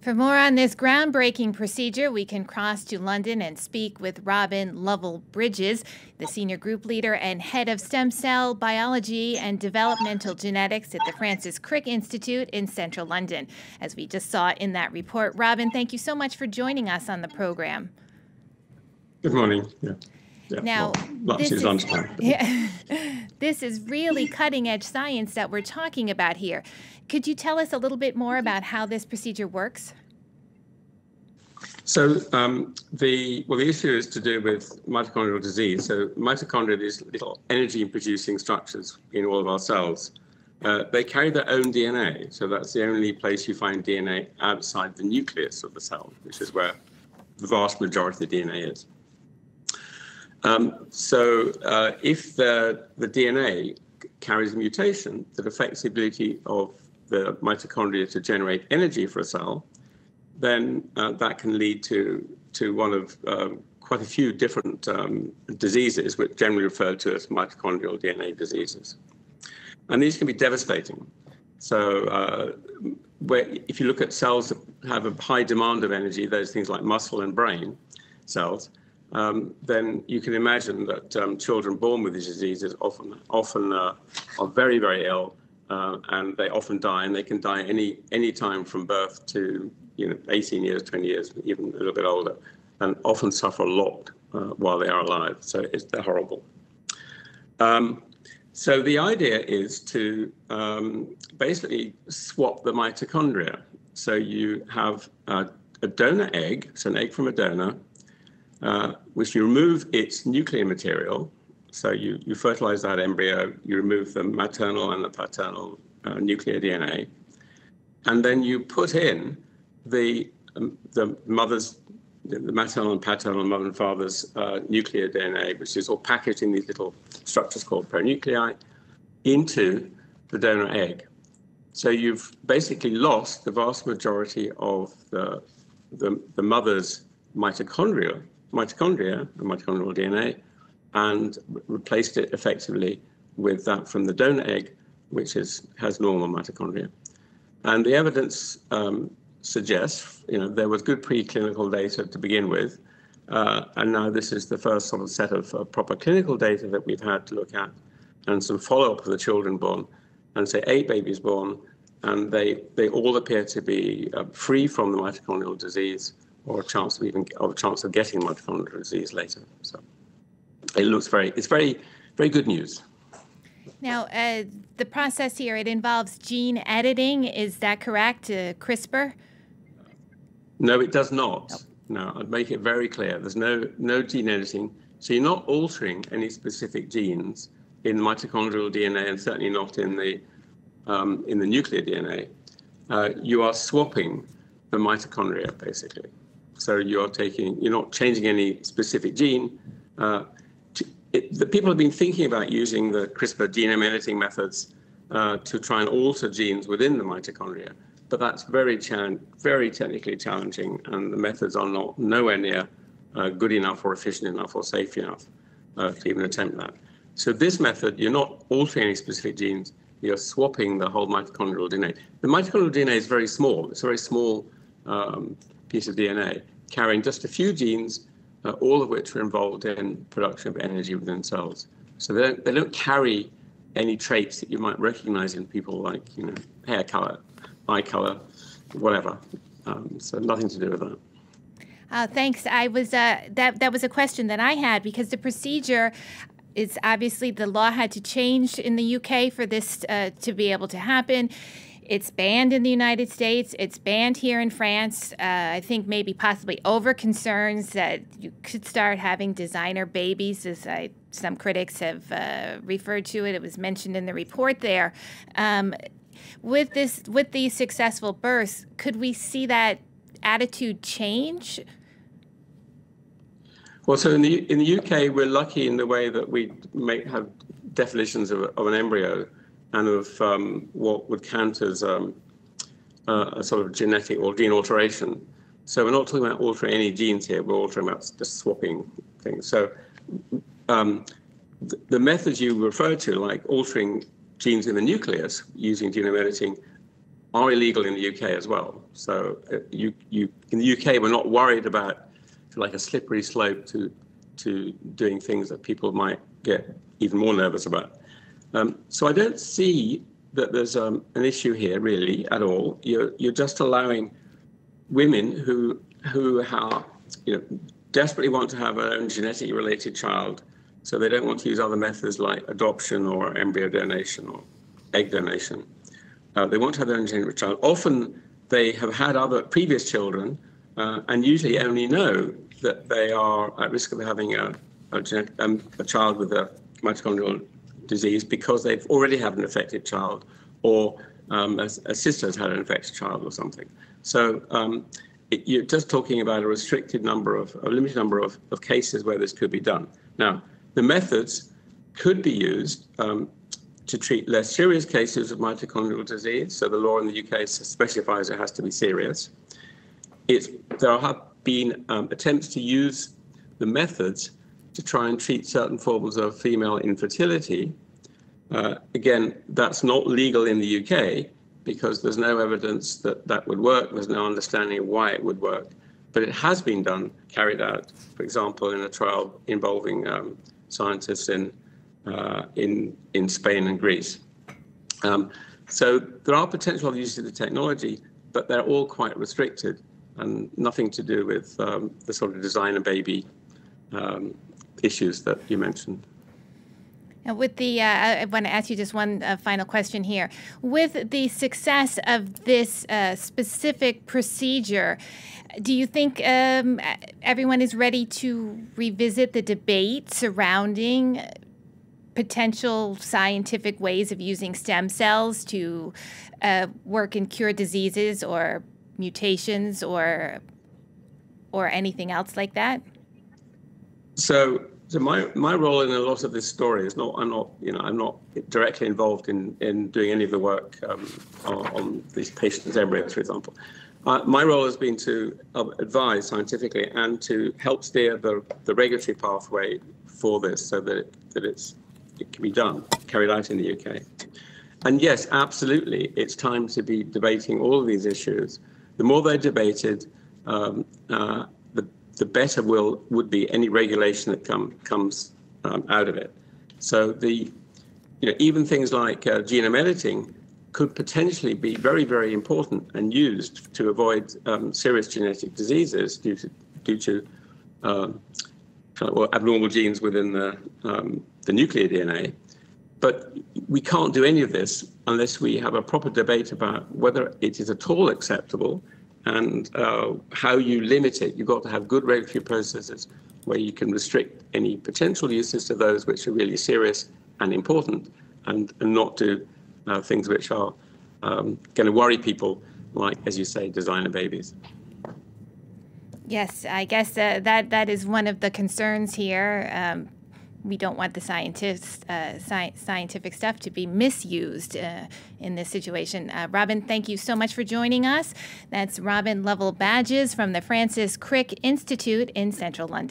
For more on this groundbreaking procedure, we can cross to London and speak with Robin Lovell Badges, the senior group leader and head of stem cell biology and developmental genetics at the Francis Crick Institute in central London. As we just saw in that report, Robin, thank you so much for joining us on the program. Good morning. Yeah. Yeah, now, well, this, is, yeah, this is really cutting edge science that we're talking about here. Could you tell us a little bit more about how this procedure works? So um, the well, the issue is to do with mitochondrial disease. So mitochondria, these little energy-producing structures in all of our cells, uh, they carry their own DNA. So that's the only place you find DNA outside the nucleus of the cell, which is where the vast majority of the DNA is. Um, so uh, if the, the DNA carries a mutation that affects the ability of the mitochondria to generate energy for a cell, then uh, that can lead to to one of um, quite a few different um, diseases, which generally referred to as mitochondrial DNA diseases. And these can be devastating. So, uh, where, if you look at cells that have a high demand of energy, those things like muscle and brain cells, um, then you can imagine that um, children born with these diseases often often uh, are very very ill uh, and they often die, and they can die any any time from birth to you know 18 years, 20 years, even a little bit older, and often suffer a lot uh, while they are alive. So it's they're horrible. Um, so the idea is to um, basically swap the mitochondria. So you have a, a donor egg, so an egg from a donor, uh, which you remove its nuclear material, so you, you fertilize that embryo, you remove the maternal and the paternal uh, nuclear DNA, and then you put in the, um, the mother's, the maternal and paternal mother and father's uh, nuclear DNA, which is all packaged in these little structures called pronuclei, into the donor egg. So you've basically lost the vast majority of the, the, the mother's mitochondria, mitochondria, the mitochondrial DNA, and replaced it effectively with that from the donor egg, which is, has normal mitochondria. And the evidence um, suggests, you know, there was good preclinical data to begin with, uh, and now this is the first sort of set of uh, proper clinical data that we've had to look at, and some follow-up of the children born, and say eight babies born, and they they all appear to be uh, free from the mitochondrial disease, or a chance of even or a chance of getting mitochondrial disease later. So it looks very, it's very, very good news. Now, uh, the process here, it involves gene editing. Is that correct? Uh, CRISPR? No, it does not. Oh. No, I'd make it very clear. There's no, no gene editing. So you're not altering any specific genes in mitochondrial DNA and certainly not in the, um, in the nuclear DNA. Uh, you are swapping the mitochondria, basically. So you're taking, you're not changing any specific gene. Uh, it, the people have been thinking about using the CRISPR genome editing methods uh, to try and alter genes within the mitochondria, but that's very very technically challenging, and the methods are not nowhere near uh, good enough or efficient enough or safe enough uh, to even attempt that. So this method, you're not altering any specific genes, you're swapping the whole mitochondrial DNA. The mitochondrial DNA is very small. It's a very small um, piece of DNA carrying just a few genes uh, all of which are involved in production of energy within cells. So they don't, they don't carry any traits that you might recognize in people like, you know, hair color, eye color, whatever. Um, so nothing to do with that. Uh, thanks. I was uh, that that was a question that I had because the procedure is obviously the law had to change in the UK for this uh, to be able to happen. It's banned in the United States. It's banned here in France. Uh, I think maybe possibly over concerns that you could start having designer babies, as I, some critics have uh, referred to it. It was mentioned in the report there. Um, with this, with these successful births, could we see that attitude change? Well, so in the in the UK, we're lucky in the way that we make have definitions of, of an embryo and of um, what would count as um, uh, a sort of genetic or gene alteration. So we're not talking about altering any genes here, we're altering about just swapping things. So um, th the methods you refer to, like altering genes in the nucleus using genome editing, are illegal in the UK as well. So uh, you, you in the UK, we're not worried about like a slippery slope to to doing things that people might get even more nervous about. Um, so I don't see that there's um, an issue here really at all. You're you're just allowing women who who are you know desperately want to have an own genetically related child, so they don't want to use other methods like adoption or embryo donation or egg donation. Uh, they want to have their own genetic child. Often they have had other previous children uh, and usually only know that they are at risk of having a, a, um, a child with a mitochondrial disease because they've already had an affected child or um, a, a, sister has had an infected child or something. So um, it, you're just talking about a restricted number of, a limited number of, of cases where this could be done. Now, the methods could be used um, to treat less serious cases of mitochondrial disease. So the law in the UK specifies it has to be serious. It's, there have been um, attempts to use the methods to try and treat certain forms of female infertility. Uh, again, that's not legal in the UK because there's no evidence that that would work. There's no understanding of why it would work. But it has been done, carried out, for example, in a trial involving um, scientists in, uh, in, in Spain and Greece. Um, so there are potential uses of the technology, but they're all quite restricted and nothing to do with um, the sort of designer baby um, issues that you mentioned. with the, uh, I want to ask you just one uh, final question here. With the success of this uh, specific procedure, do you think um, everyone is ready to revisit the debate surrounding potential scientific ways of using stem cells to uh, work and cure diseases or mutations or or anything else like that? So, so my my role in a lot of this story is not I'm not you know I'm not directly involved in in doing any of the work um, on, on, these patients' embryos, for example. Uh, my role has been to uh, advise scientifically and to help steer the, the regulatory pathway for this so that it, that it's it can be done carried out in the UK. And yes, absolutely, it's time to be debating all of these issues the more they're debated, um, uh, the, better will would be any regulation that come, comes um, out of it. So the, you know, even things like uh, genome editing could potentially be very, very important and used to avoid um, serious genetic diseases due to due to um, well, abnormal genes within the um, the nuclear DNA. But we can't do any of this unless we have a proper debate about whether it is at all acceptable and uh, how you limit it. You've got to have good regulatory processes where you can restrict any potential uses to those which are really serious and important and, and not do uh, things which are um, going to worry people, like, as you say, designer babies. Yes, I guess uh, that that is one of the concerns here. Um, we don't want the scientists, uh, sci- scientific stuff to be misused uh, in this situation. Uh, Robin, thank you so much for joining us. That's Robin Lovell Badges from the Francis Crick Institute in central London.